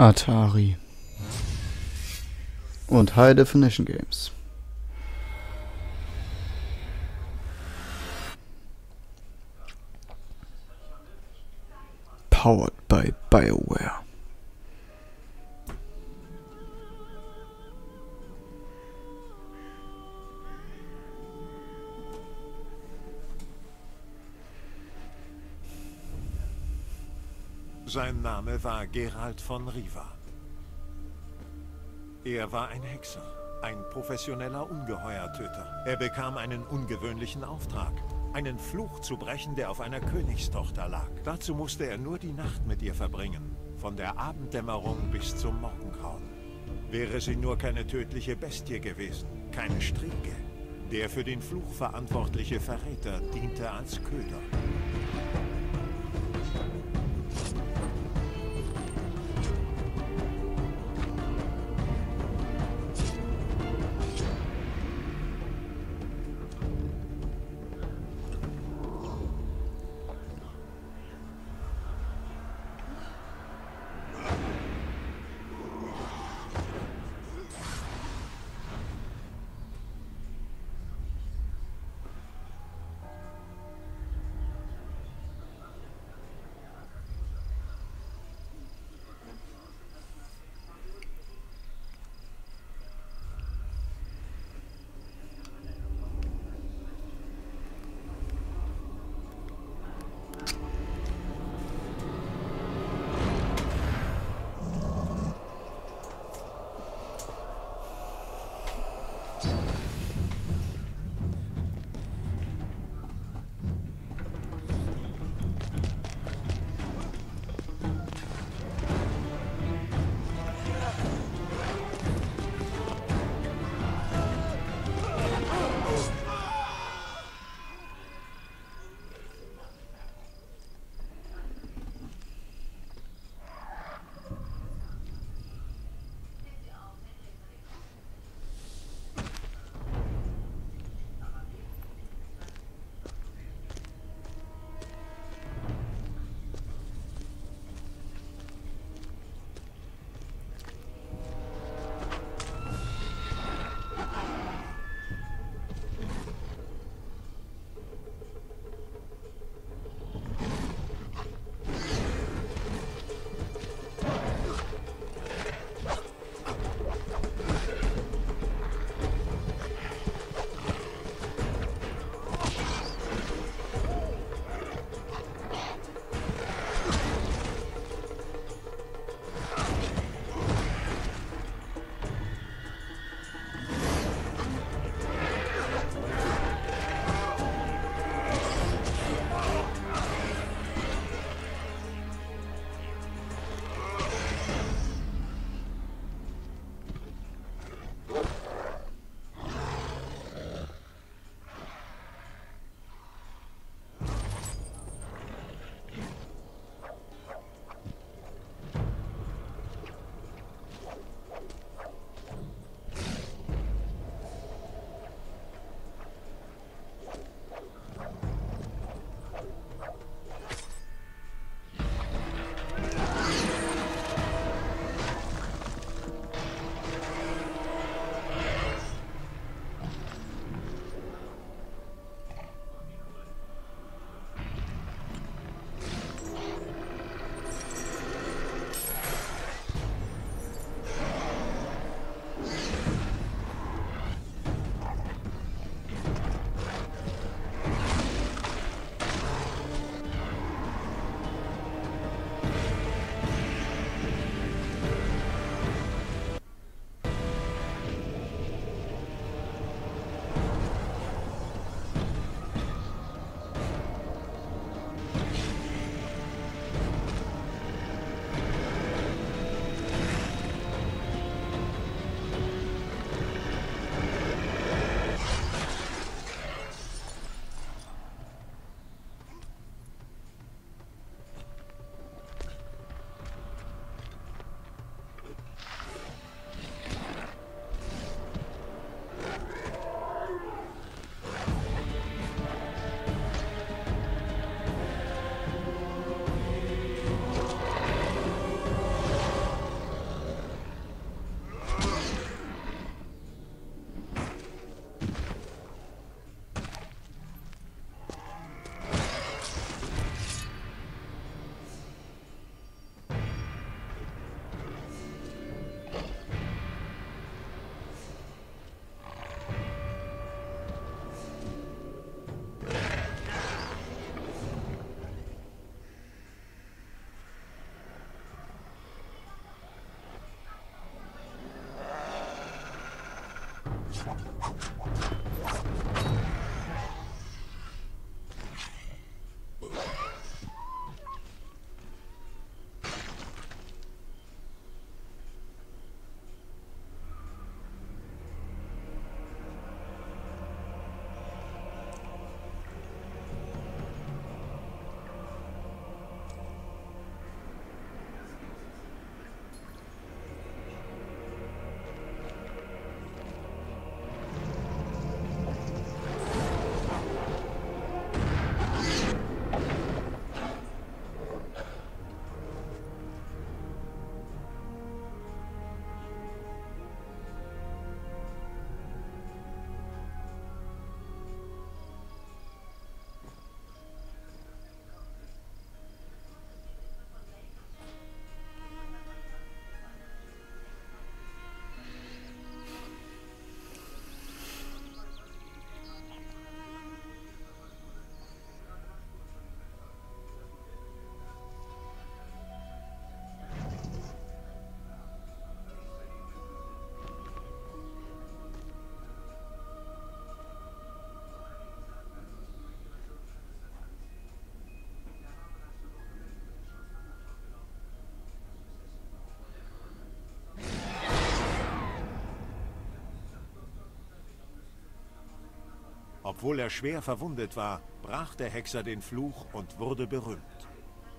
Atari und High Definition Games. Powered by BioWare. Sein Name war Gerald von Riva. Er war ein Hexer, ein professioneller Ungeheuertöter. Er bekam einen ungewöhnlichen Auftrag, einen Fluch zu brechen, der auf einer Königstochter lag. Dazu musste er nur die Nacht mit ihr verbringen, von der Abenddämmerung bis zum Morgengrauen. Wäre sie nur keine tödliche Bestie gewesen, keine Striege. Der für den Fluch verantwortliche Verräter diente als Köder. Obwohl er schwer verwundet war, brach der Hexer den Fluch und wurde berühmt.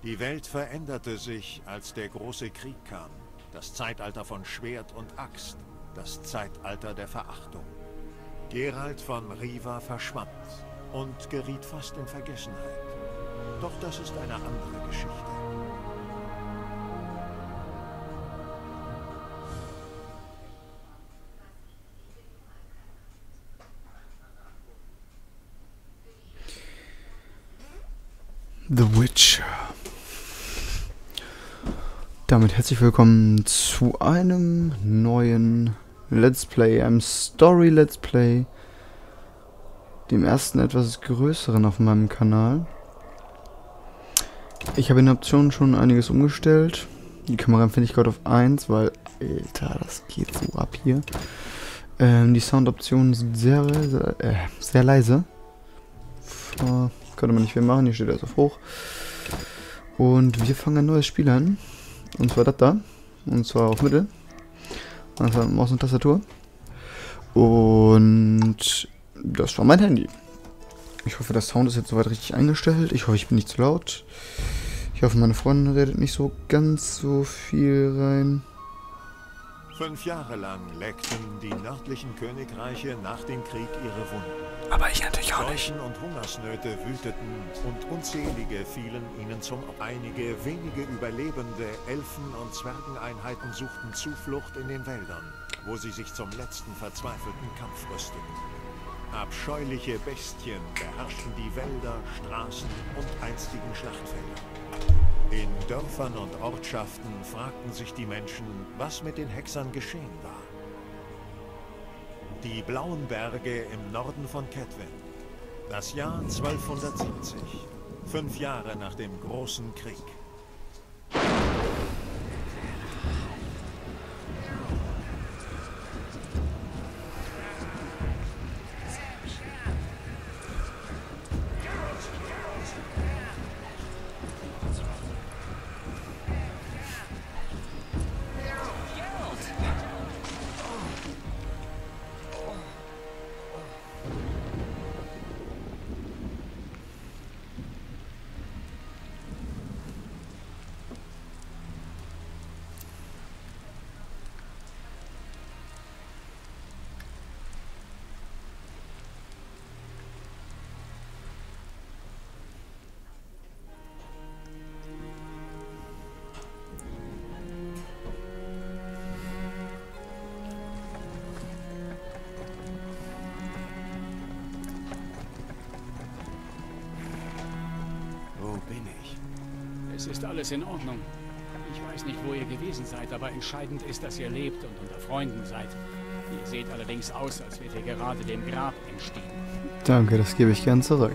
Die Welt veränderte sich, als der große Krieg kam. Das Zeitalter von Schwert und Axt. Das Zeitalter der Verachtung. Gerald von Riva verschwand und geriet fast in Vergessenheit. Doch das ist eine andere Geschichte. The Witcher. Damit herzlich willkommen zu einem neuen Let's Play, einem Story Let's Play. Dem ersten etwas größeren auf meinem Kanal. Ich habe in den Optionen schon einiges umgestellt. Die Kamera finde ich gerade auf 1, weil, Alter, das geht so ab hier. Ähm, die Soundoptionen sind sehr, sehr, äh, sehr leise. Vor könnte man nicht viel machen, hier steht alles auf hoch. Und wir fangen ein neues Spiel an. Und zwar das da. Und zwar auf Mittel. Und zwar Maus und Tastatur. Und das war mein Handy. Ich hoffe, der Sound ist jetzt soweit richtig eingestellt. Ich hoffe, ich bin nicht zu laut. Ich hoffe, meine Freundin redet nicht so ganz so viel rein. Fünf Jahre lang leckten die nördlichen Königreiche nach dem Krieg ihre Wunden. Aber ich natürlich auch nicht. Seuchen und Hungersnöte wüteten und unzählige fielen ihnen zum Opfer. Einige wenige überlebende Elfen- und Zwergeneinheiten suchten Zuflucht in den Wäldern, wo sie sich zum letzten verzweifelten Kampf rüsteten. Abscheuliche Bestien beherrschten die Wälder, Straßen und einstigen Schlachtfelder. In Dörfern und Ortschaften fragten sich die Menschen, was mit den Hexern geschehen war. Die Blauen Berge im Norden von Kedwen. Das Jahr 1270. Fünf Jahre nach dem Großen Krieg. Es ist alles in Ordnung. Ich weiß nicht, wo ihr gewesen seid, aber entscheidend ist, dass ihr lebt und unter Freunden seid. Ihr seht allerdings aus, als wärt ihr gerade dem Grab entstiegen. Danke, das gebe ich gern zurück.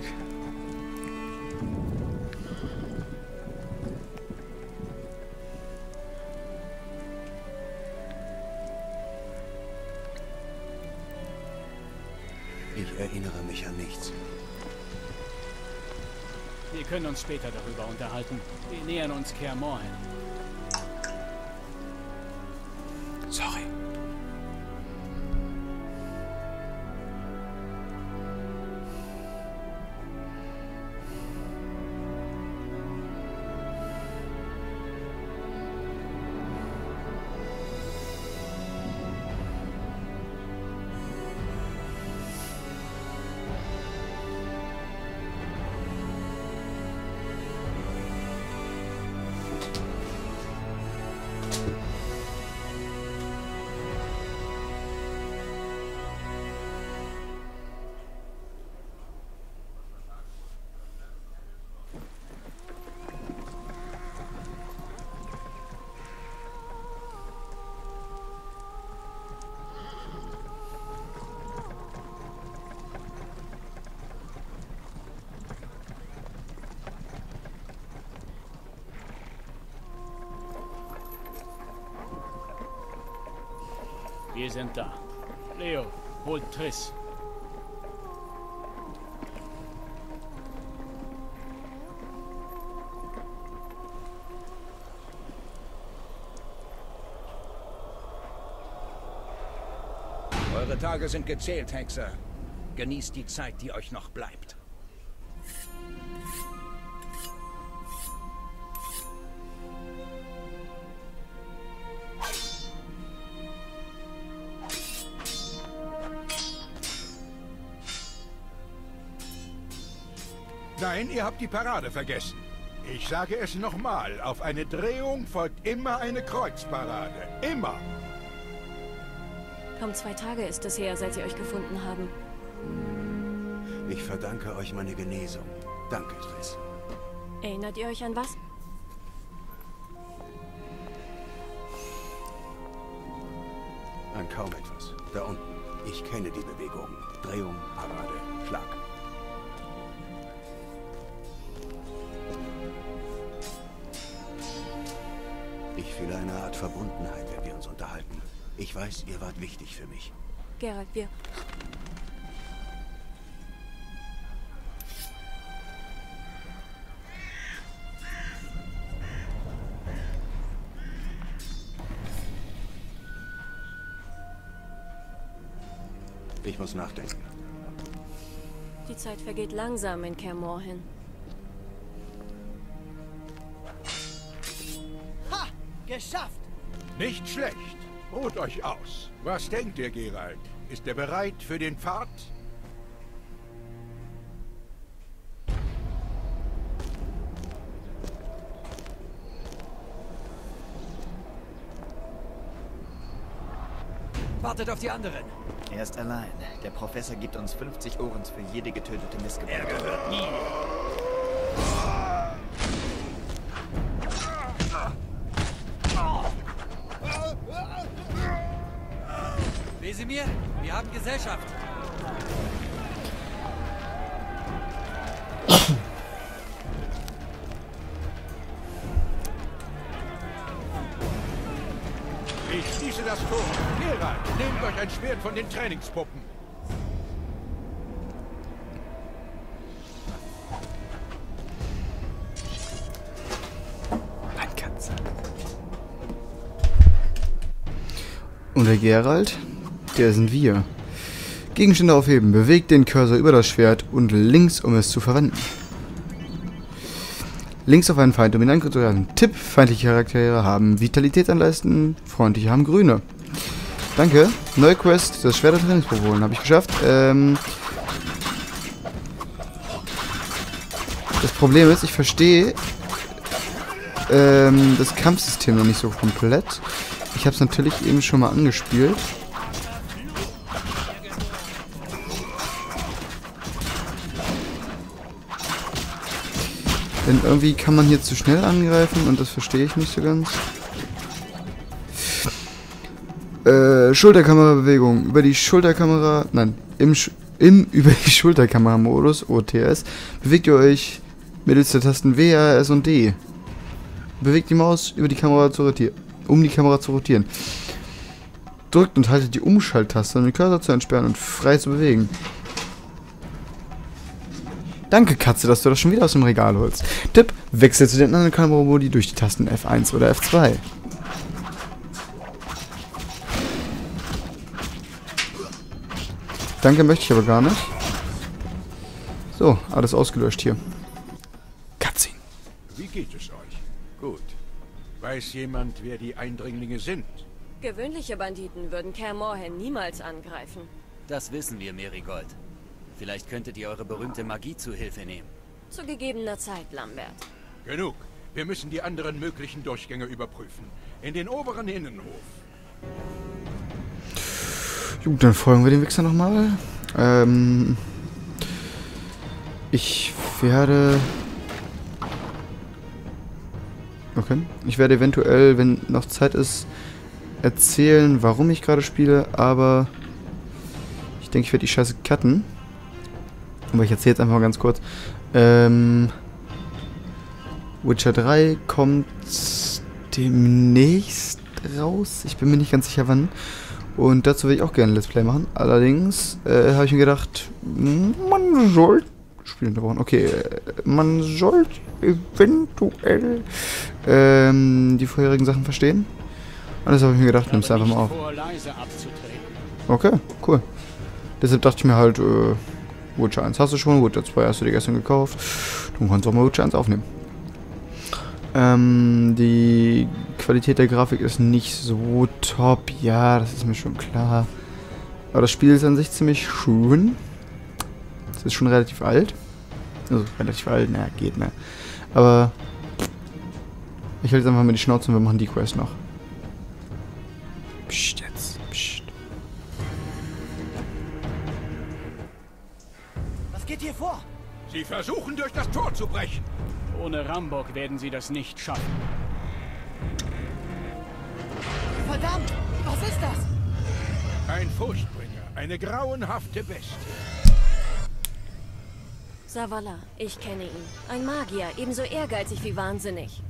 Später darüber unterhalten. Wir nähern uns Kaer Morhen. Wir sind da. Leo, holt Triss. Eure Tage sind gezählt, Hexer. Genießt die Zeit, die euch noch bleibt. Nein, ihr habt die Parade vergessen. Ich sage es nochmal, auf eine Drehung folgt immer eine Kreuzparade. Immer. Kaum zwei Tage ist es her, seit sie euch gefunden haben. Ich verdanke euch meine Genesung. Danke, Triss. Erinnert ihr euch an was? An kaum etwas. Da unten. Ich kenne die Bewegung. Drehung, Parade, Schlag. Fühle eine Art Verbundenheit, wenn wir uns unterhalten. Ich weiß, ihr wart wichtig für mich. Geralt, wir... Ich muss nachdenken. Die Zeit vergeht langsam in Kaer Geschafft! Nicht schlecht. Ruht euch aus. Was denkt ihr, Gerald? Ist er bereit für den Pfad? Wartet auf die anderen. Er ist allein. Der Professor gibt uns 50 Ohrens für jede getötete Missgeburt. Er gehört nie. Haben Gesellschaft. Ich schließe das Tor. Gerald, nehmt euch ein Schwert von den Trainingspuppen. Und der Gerald, der sind wir. Gegenstände aufheben. Bewegt den Cursor über das Schwert und links, um es zu verwenden. Links auf einen Feind, um ihn angreifen. Tipp, feindliche Charaktere haben Vitalität anleisten, freundliche haben grüne. Danke. Neue Quest, das Schwert der Trainingsprobe. Habe ich geschafft. Ähm das Problem ist, ich verstehe ähm, das Kampfsystem noch nicht so komplett. Ich habe es natürlich eben schon mal angespielt. Denn irgendwie kann man hier zu schnell angreifen und das verstehe ich nicht so ganz. Äh, Schulterkamerabewegung. Über die Schulterkamera, nein, im, Sch im über die Schulterkamera-Modus, OTS, bewegt ihr euch mittels der Tasten W, R, S und D. Bewegt die Maus über die Kamera zu rotieren, um die Kamera zu rotieren. Drückt und haltet die Umschalttaste, um den Cursor zu entsperren und frei zu bewegen. Danke, Katze, dass du das schon wieder aus dem Regal holst. Tipp, wechsel zu den anderen Kamerabody durch die Tasten F1 oder F2. Danke möchte ich aber gar nicht. So, alles ausgelöscht hier. Cutscene. Wie geht es euch? Gut. Weiß jemand, wer die Eindringlinge sind? Gewöhnliche Banditen würden Kaer Morhen niemals angreifen. Das wissen wir, Merigold. Vielleicht könntet ihr eure berühmte Magie zu Hilfe nehmen. Zu gegebener Zeit, Lambert. Genug. Wir müssen die anderen möglichen Durchgänge überprüfen. In den oberen Innenhof. Gut, dann folgen wir dem Wichser nochmal. Ähm, ich werde... Okay. Ich werde eventuell, wenn noch Zeit ist, erzählen, warum ich gerade spiele, aber ich denke, ich werde die Scheiße cutten. Aber ich erzähle jetzt einfach mal ganz kurz. Ähm, Witcher 3 kommt demnächst raus. Ich bin mir nicht ganz sicher wann. Und dazu will ich auch gerne ein Let's Play machen. Allerdings äh, habe ich mir gedacht, man sollte... Spiel unterbrochen. Okay, äh, man sollte eventuell ähm, die vorherigen Sachen verstehen. Und das habe ich mir gedacht, nimm's einfach mal auf. Okay, cool. Deshalb dachte ich mir halt, äh, Witcher 1 hast du schon, Witcher 2 hast du dir gestern gekauft. Du kannst auch mal Witcher 1 aufnehmen. Ähm, die Qualität der Grafik ist nicht so top. Ja, das ist mir schon klar. Aber das Spiel ist an sich ziemlich schön. Es ist schon relativ alt. Also relativ alt, naja, geht, ne. Aber ich halte jetzt einfach mal die Schnauze und wir machen die Quest noch. Psst. Hier vor? Sie versuchen, durch das Tor zu brechen. Ohne Rambock werden sie das nicht schaffen. Verdammt! Was ist das? Ein Furchtbringer, eine grauenhafte Bestie. Savala, ich kenne ihn. Ein Magier, ebenso ehrgeizig wie wahnsinnig.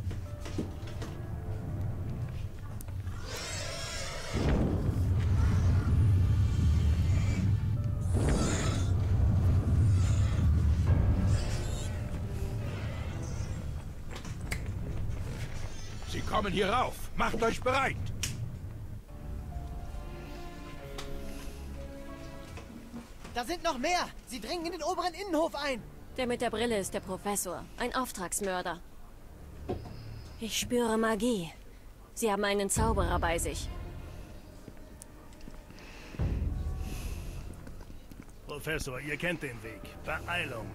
Kommen hier rauf. Macht euch bereit. Da sind noch mehr! Sie dringen in den oberen Innenhof ein! Der mit der Brille ist der Professor, ein Auftragsmörder. Ich spüre Magie. Sie haben einen Zauberer bei sich. Professor, ihr kennt den Weg. Beeilung.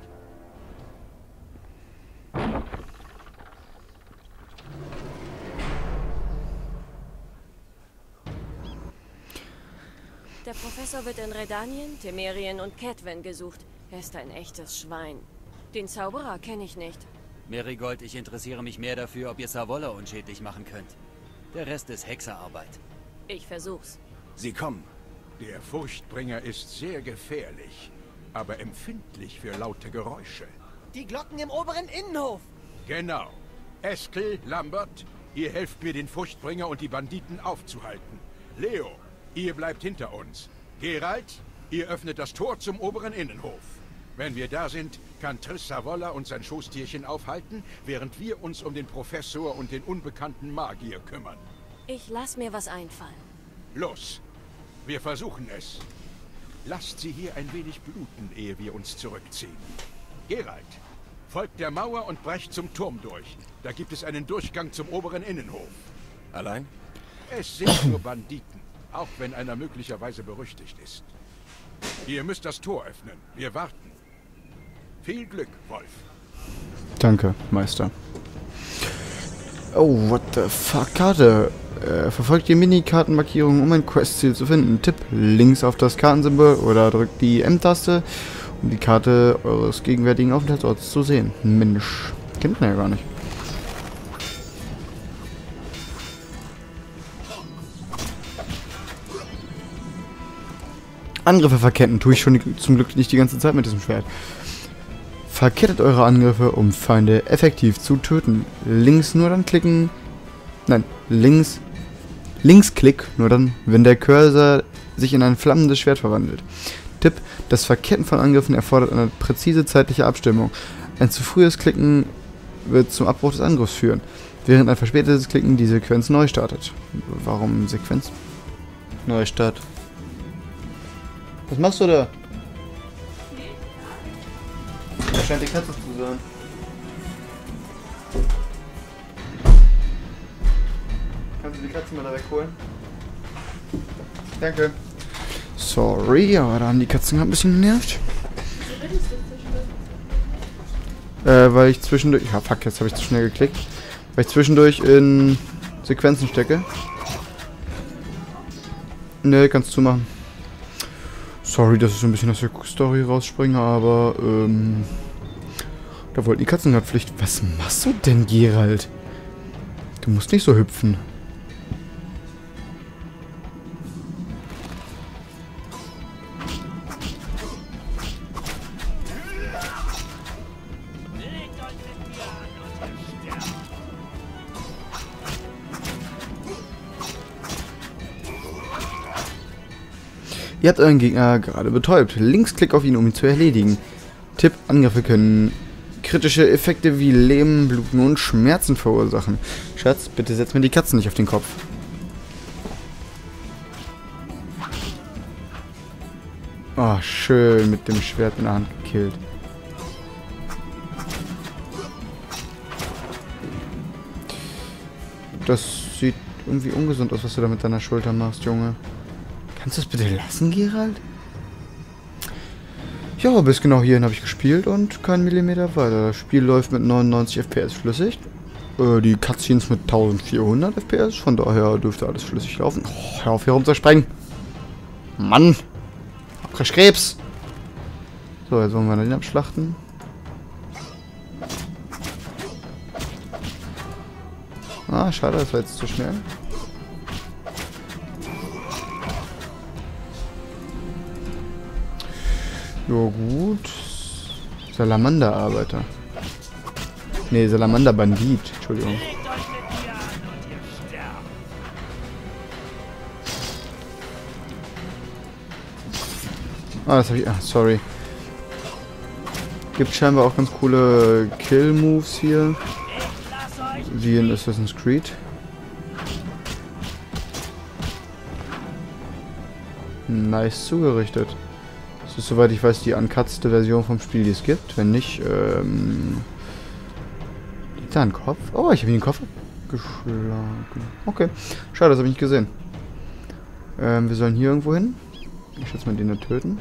Der Professor wird in Redanien, Temerien und Ketwen gesucht. Er ist ein echtes Schwein. Den Zauberer kenne ich nicht. Merigold, ich interessiere mich mehr dafür, ob ihr Savolla unschädlich machen könnt. Der Rest ist Hexerarbeit. Ich versuch's. Sie kommen. Der Furchtbringer ist sehr gefährlich, aber empfindlich für laute Geräusche. Die Glocken im oberen Innenhof! Genau. Eskel, Lambert, ihr helft mir, den Furchtbringer und die Banditen aufzuhalten. Leo, ihr bleibt hinter uns. Gerald, ihr öffnet das Tor zum oberen Innenhof. Wenn wir da sind, kann Triss Savolla und sein Schoßtierchen aufhalten, während wir uns um den Professor und den unbekannten Magier kümmern. Ich lass mir was einfallen. Los, wir versuchen es. Lasst sie hier ein wenig bluten, ehe wir uns zurückziehen. Gerald, folgt der Mauer und brecht zum Turm durch. Da gibt es einen Durchgang zum oberen Innenhof. Allein? Es sind nur Banditen, auch wenn einer möglicherweise berüchtigt ist. Ihr müsst das Tor öffnen. Wir warten. Viel Glück, Wolf. Danke, Meister. Oh, what the fuck, Karte. Äh, verfolgt die Minikartenmarkierung, um ein Questziel zu finden. Tipp links auf das Kartensymbol oder drückt die M-Taste, um die Karte eures gegenwärtigen Aufenthaltsorts zu sehen. Mensch, kennt man ja gar nicht. Angriffe verketten tue ich schon die, zum Glück nicht die ganze Zeit mit diesem Schwert. Verkettet eure Angriffe, um Feinde effektiv zu töten. Links nur dann klicken. Nein, links. Linksklick nur dann, wenn der Cursor sich in ein flammendes Schwert verwandelt. Tipp, das Verketten von Angriffen erfordert eine präzise zeitliche Abstimmung. Ein zu frühes Klicken wird zum Abbruch des Angriffs führen, während ein verspätetes Klicken die Sequenz neu startet. Warum Sequenz? Neustart. Was machst du da? Da scheint die Katze zu sein. Kannst du die Katze mal da wegholen? Danke. Sorry, aber da haben die Katzen gerade ein bisschen genervt. Äh, weil ich zwischendurch... Ja, fuck, jetzt habe ich zu schnell geklickt. Weil ich zwischendurch in Sequenzen stecke. Ne, kannst du machen. Sorry, dass ich so ein bisschen aus der Story rausspringe, aber, ähm... Da wollten die Katzen gerade Pflicht. Was machst du denn, Gerald? Du musst nicht so hüpfen. Ihr habt euren Gegner gerade betäubt. Linksklick auf ihn, um ihn zu erledigen. Tipp, Angriffe können kritische Effekte wie Lähmen, Bluten und Schmerzen verursachen. Schatz, bitte setz mir die Katzen nicht auf den Kopf. Oh, schön mit dem Schwert in der Hand gekillt. Das sieht irgendwie ungesund aus, was du da mit deiner Schulter machst, Junge. Kannst du das bitte lassen, Gerald? Ja, bis genau hierhin habe ich gespielt und keinen Millimeter weiter. Das Spiel läuft mit 99 FPS flüssig. Äh, die Cutscenes mit 1400 FPS, von daher dürfte alles flüssig laufen. Oh, hör auf hier rumzusprengen. Mann! Krebs! So, jetzt wollen wir den abschlachten. Ah, schade, das war jetzt zu schnell. Ja gut. Salamanderarbeiter. Ne, Salamanderbandit. Entschuldigung. Ah, das habe ich... Ah, sorry. Gibt scheinbar auch ganz coole Kill-Moves hier. Wie in Assassin's Creed. Nice zugerichtet. Das ist, soweit ich weiß, die uncutzte Version vom Spiel, die es gibt. Wenn nicht, ähm... Liegt da ein Kopf? Oh, ich habe ihn den Kopf geschlagen. Okay. Schade, das habe ich nicht gesehen. Ähm, wir sollen hier irgendwo hin. Ich schätze mal den da töten.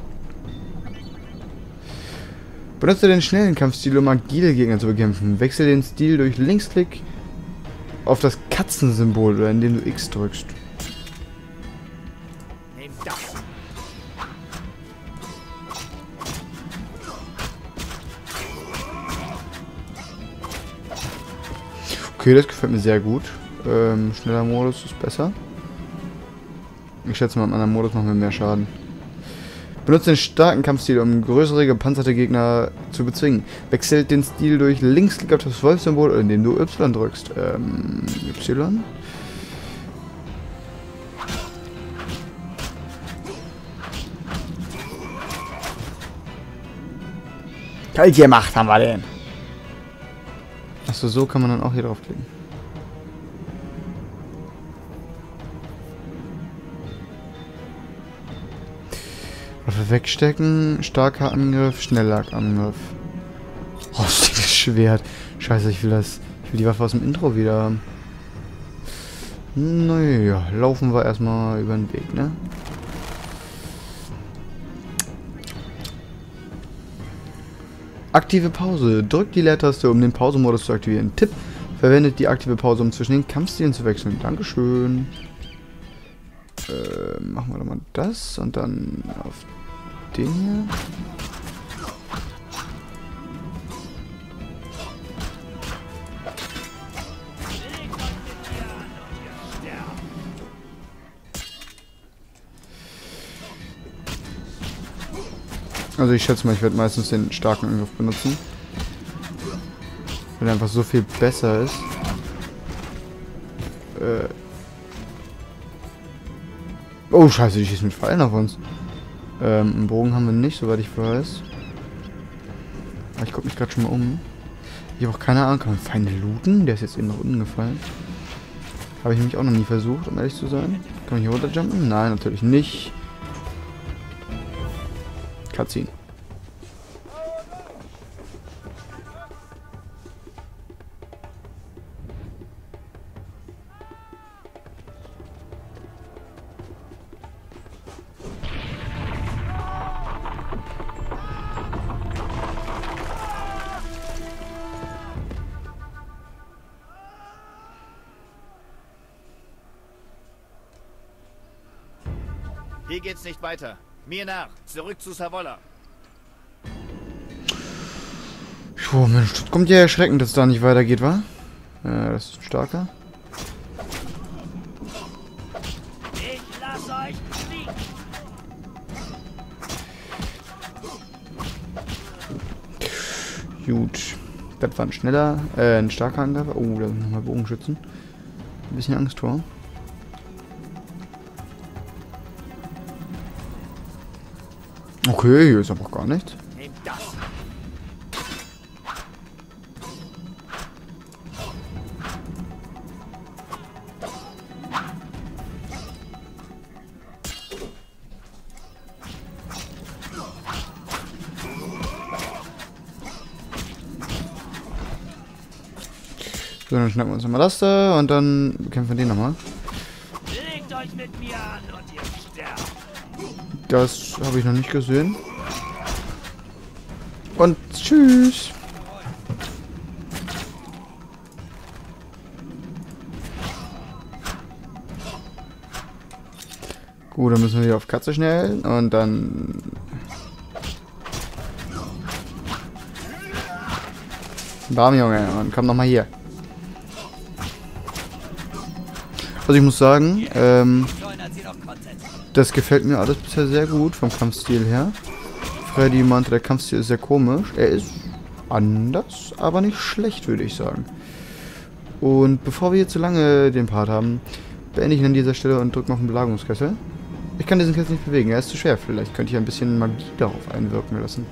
Benutze den schnellen Kampfstil, um agile Gegner zu bekämpfen. Wechsel den Stil durch Linksklick auf das Katzensymbol oder indem du X drückst. Okay, das gefällt mir sehr gut. Ähm, schneller Modus ist besser. Ich schätze mal, im anderen Modus machen wir mehr Schaden. Benutze den starken Kampfstil, um größere gepanzerte Gegner zu bezwingen. Wechselt den Stil durch Linksklick auf das Wolfsymbol, indem du Y drückst. Ähm, Y? Kalt gemacht haben wir den. Achso, so kann man dann auch hier draufklicken. Waffe wegstecken, starker Angriff, schneller Angriff. Oh, Schwert. Scheiße, ich will das. Ich will die Waffe aus dem Intro wieder haben. Naja, laufen wir erstmal über den Weg, ne? Aktive Pause. Drückt die Leertaste, um den Pausemodus zu aktivieren. Tipp. Verwendet die aktive Pause, um zwischen den Kampfstilen zu wechseln. Dankeschön. Äh, machen wir doch mal das und dann auf den hier. Also ich schätze mal, ich werde meistens den starken Angriff benutzen. Weil er einfach so viel besser ist. Äh oh, scheiße, die schießen mit Pfeilen auf uns. Ähm, einen Bogen haben wir nicht, soweit ich weiß. Aber ich gucke mich gerade schon mal um. Ich habe auch keine Ahnung, kann man Feinde looten? Der ist jetzt eben nach unten gefallen. Habe ich nämlich auch noch nie versucht, um ehrlich zu sein. Kann man hier runterjumpen? Nein, natürlich nicht. Cutscene. Hier geht's nicht weiter. Mir nach. Zurück zu Savolla. Puh, Mensch, das kommt ja erschreckend, dass es da nicht weitergeht, wa? Ja, das ist ein starker. Ich lass euch fliegen. Gut. Das war ein schneller, äh, ein starker Angreifer. Oh, da sind nochmal Bogenschützen. Ein bisschen Angst vor. Okay, hier ist aber gar nichts. So, dann schnappen wir uns nochmal das da und dann bekämpfen wir den nochmal. Das habe ich noch nicht gesehen. Und tschüss. Gut, dann müssen wir wieder auf Katze schnell und dann... Bam, Junge, und komm nochmal hier. Also ich muss sagen, ähm, das gefällt mir alles bisher sehr gut vom Kampfstil her. Freddy meinte, der Kampfstil ist sehr komisch. Er ist anders, aber nicht schlecht, würde ich sagen. Und bevor wir hier zu lange den Part haben, beende ich ihn an dieser Stelle und drücke noch einen Belagerungskessel. Ich kann diesen Kessel nicht bewegen, er ist zu schwer. Vielleicht könnte ich ein bisschen Magie darauf einwirken lassen.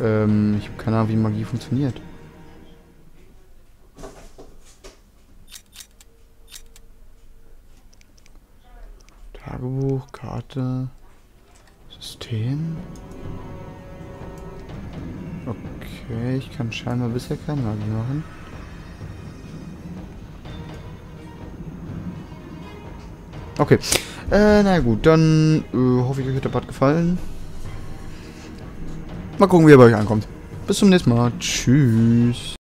Ähm, ich habe keine Ahnung, wie Magie funktioniert. Tagebuch, Karte, System. Okay, ich kann scheinbar bisher keine Magie machen. Okay. Äh, na gut, dann äh, hoffe ich, euch hat der Part gefallen. Mal gucken, wie er bei euch ankommt. Bis zum nächsten Mal. Tschüss.